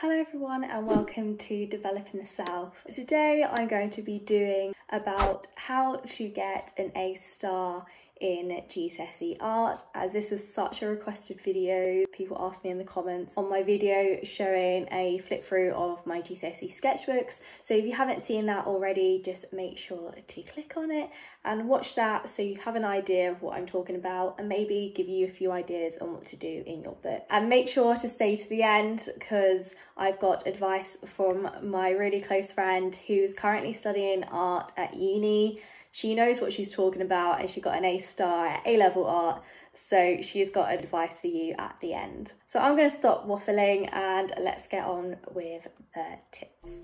Hello everyone and welcome to Developing the Self. Today I'm going to be doing about how to get an A star in GCSE art as this is such a requested video. People asked me in the comments on my video showing a flip through of my GCSE sketchbooks. So if you haven't seen that already, just make sure to click on it and watch that so you have an idea of what I'm talking about and maybe give you a few ideas on what to do in your book. And make sure to stay to the end because I've got advice from my really close friend who's currently studying art at uni she knows what she's talking about and she got an A star at A level art. So she's got advice for you at the end. So I'm going to stop waffling and let's get on with the tips.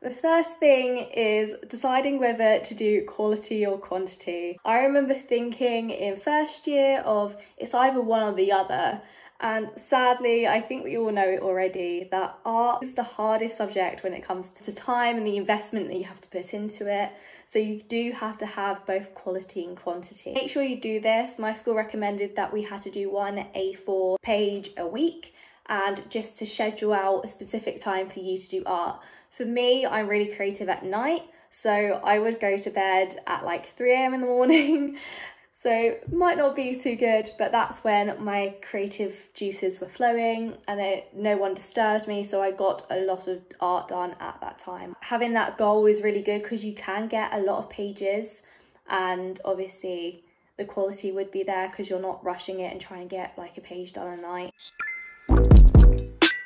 The first thing is deciding whether to do quality or quantity. I remember thinking in first year of it's either one or the other and sadly, I think we all know it already that art is the hardest subject when it comes to time and the investment that you have to put into it. So you do have to have both quality and quantity. Make sure you do this. My school recommended that we had to do one A4 page a week and just to schedule out a specific time for you to do art. For me, I'm really creative at night. So I would go to bed at like 3 a.m. in the morning So might not be too good, but that's when my creative juices were flowing and it, no one disturbed me. So I got a lot of art done at that time. Having that goal is really good because you can get a lot of pages and obviously the quality would be there because you're not rushing it and trying to get like a page done a night.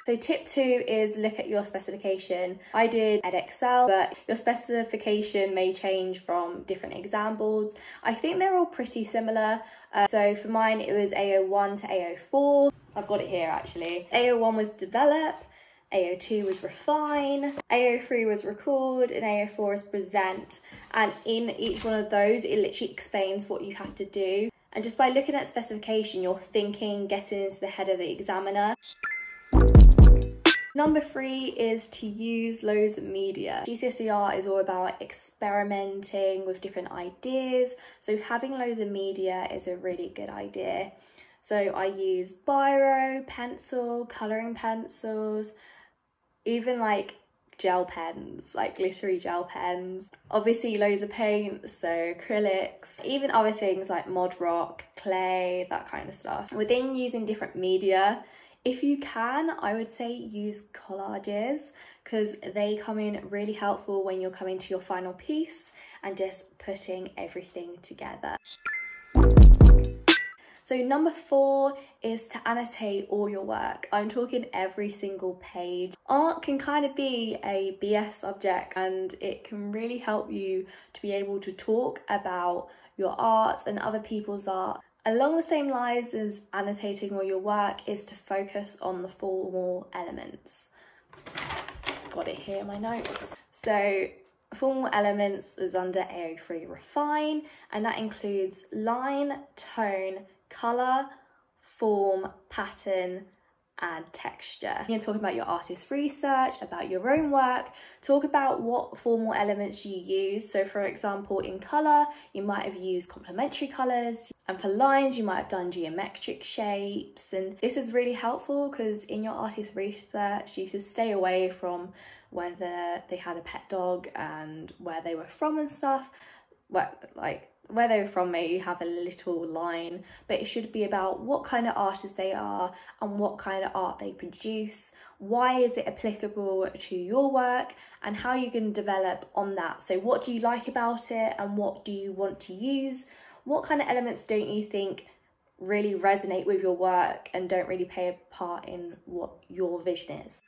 So tip two is look at your specification. I did Edexcel, but your specification may change from different exam boards. I think they're all pretty similar. Uh, so for mine, it was AO1 to AO4. I've got it here actually. AO1 was develop, AO2 was refine, AO3 was record, and AO4 is present. And in each one of those, it literally explains what you have to do. And just by looking at specification, you're thinking, getting into the head of the examiner. Number three is to use loads of media. GCSE art is all about experimenting with different ideas. So having loads of media is a really good idea. So I use biro, pencil, colouring pencils, even like gel pens, like glittery gel pens. Obviously loads of paint, so acrylics, even other things like mod rock, clay, that kind of stuff. Within using different media, if you can, I would say use collages because they come in really helpful when you're coming to your final piece and just putting everything together. So number four is to annotate all your work. I'm talking every single page. Art can kind of be a BS subject and it can really help you to be able to talk about your art and other people's art Along the same lines as annotating all your work is to focus on the formal elements. Got it here in my notes. So formal elements is under AO3 Refine and that includes line, tone, colour, form, pattern, and texture. You're talking about your artist research, about your own work, talk about what formal elements you use. So for example, in colour, you might have used complementary colours, and for lines, you might have done geometric shapes. And this is really helpful because in your artist research, you should stay away from whether they had a pet dog and where they were from and stuff. Well, like where they're from may have a little line but it should be about what kind of artists they are and what kind of art they produce why is it applicable to your work and how you can develop on that so what do you like about it and what do you want to use what kind of elements don't you think really resonate with your work and don't really play a part in what your vision is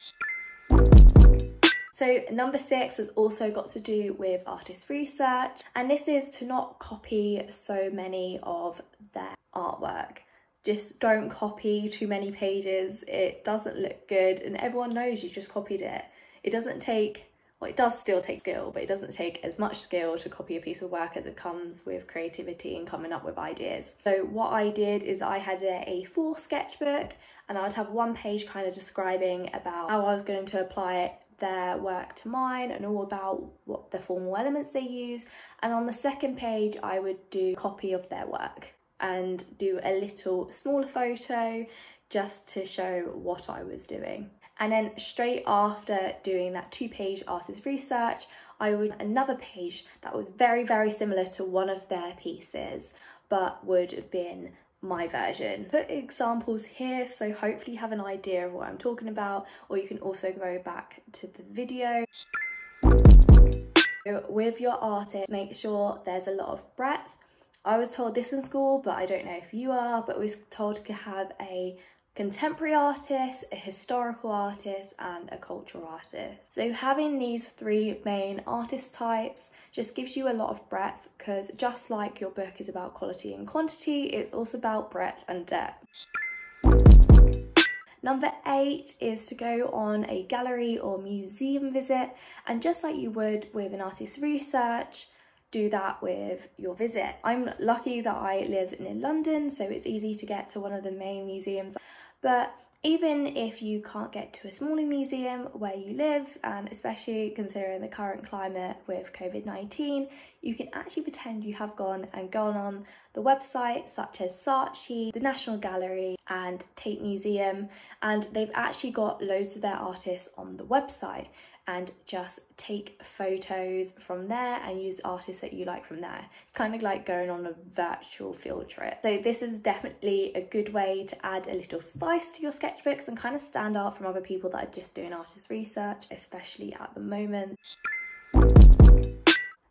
so number six has also got to do with artist research and this is to not copy so many of their artwork. Just don't copy too many pages, it doesn't look good and everyone knows you just copied it. It doesn't take, well it does still take skill, but it doesn't take as much skill to copy a piece of work as it comes with creativity and coming up with ideas. So what I did is I had a A4 sketchbook and I would have one page kind of describing about how I was going to apply it their work to mine and all about what the formal elements they use and on the second page I would do copy of their work and do a little smaller photo just to show what I was doing. And then straight after doing that two page artist research, I would another page that was very, very similar to one of their pieces, but would have been my version. Put examples here so hopefully you have an idea of what I'm talking about or you can also go back to the video. With your artist, make sure there's a lot of breadth. I was told this in school, but I don't know if you are, but was told to have a contemporary artist, a historical artist and a cultural artist. So having these three main artist types just gives you a lot of breadth because just like your book is about quality and quantity, it's also about breadth and depth. Number eight is to go on a gallery or museum visit and just like you would with an artist research, do that with your visit. I'm lucky that I live in London so it's easy to get to one of the main museums but even if you can't get to a smaller museum where you live, and especially considering the current climate with COVID-19, you can actually pretend you have gone and gone on the website such as Saatchi, the National Gallery and Tate Museum, and they've actually got loads of their artists on the website and just take photos from there and use artists that you like from there. It's kind of like going on a virtual field trip. So this is definitely a good way to add a little spice to your sketchbooks and kind of stand out from other people that are just doing artist research, especially at the moment.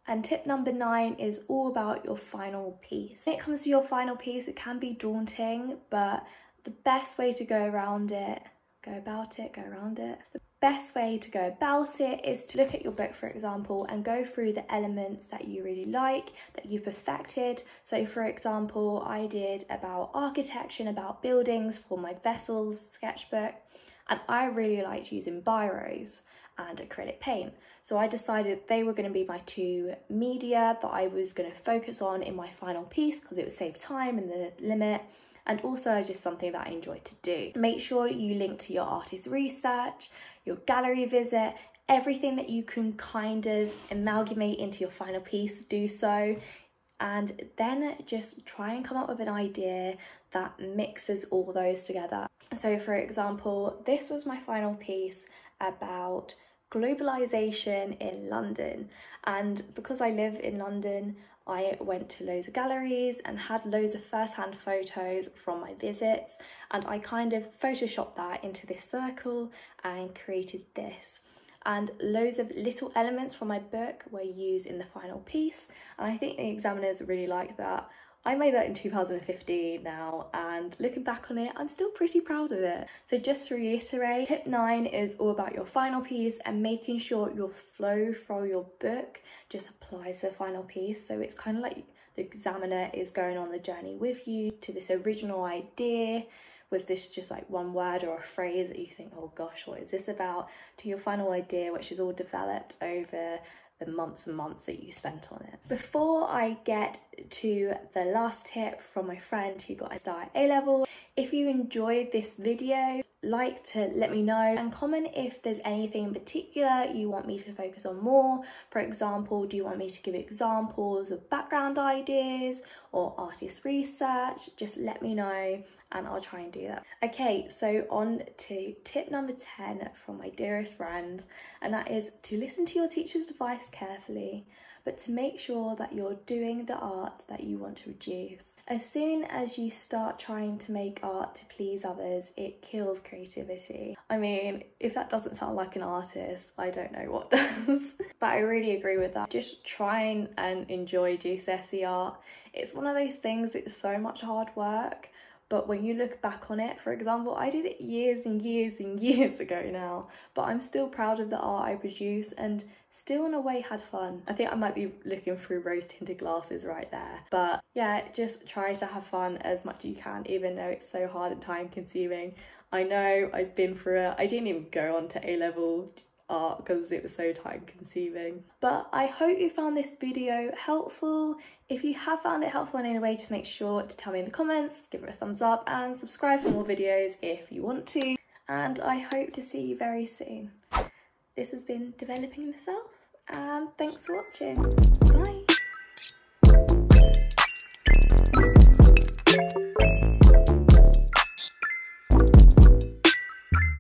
And tip number nine is all about your final piece. When it comes to your final piece, it can be daunting, but the best way to go around it, go about it, go around it. The best way to go about it is to look at your book, for example, and go through the elements that you really like, that you've perfected. So for example, I did about architecture and about buildings for my vessels sketchbook, and I really liked using biros and acrylic paint. So I decided they were going to be my two media that I was going to focus on in my final piece because it would save time and the limit and also just something that I enjoy to do. Make sure you link to your artist research, your gallery visit, everything that you can kind of amalgamate into your final piece, do so. And then just try and come up with an idea that mixes all those together. So for example, this was my final piece about globalization in London. And because I live in London, I went to loads of galleries and had loads of first-hand photos from my visits and I kind of photoshopped that into this circle and created this and loads of little elements from my book were used in the final piece and I think the examiners really liked that. I made that in 2015 now and looking back on it I'm still pretty proud of it. So just to reiterate, tip 9 is all about your final piece and making sure your flow for your book just applies to the final piece. So it's kind of like the examiner is going on the journey with you to this original idea with this just like one word or a phrase that you think, oh gosh, what is this about? To your final idea, which is all developed over the months and months that you spent on it. Before I get to the last tip from my friend who got a star at A-level, if you enjoyed this video, like to let me know and comment if there's anything in particular you want me to focus on more. For example, do you want me to give examples of background ideas or artist research? Just let me know and I'll try and do that. Okay, so on to tip number 10 from my dearest friend, and that is to listen to your teacher's advice carefully, but to make sure that you're doing the art that you want to produce. As soon as you start trying to make art to please others, it kills creativity. I mean, if that doesn't sound like an artist, I don't know what does. but I really agree with that. Just trying and enjoy GCSE art. It's one of those things, it's so much hard work but when you look back on it, for example, I did it years and years and years ago now, but I'm still proud of the art I produce and still in a way had fun. I think I might be looking through rose tinted glasses right there. But yeah, just try to have fun as much as you can, even though it's so hard and time consuming. I know I've been through it. I didn't even go on to A level art because it was so time consuming. But I hope you found this video helpful. If you have found it helpful in any way, just make sure to tell me in the comments, give it a thumbs up and subscribe for more videos if you want to. And I hope to see you very soon. This has been Developing Myself and thanks for watching. Bye!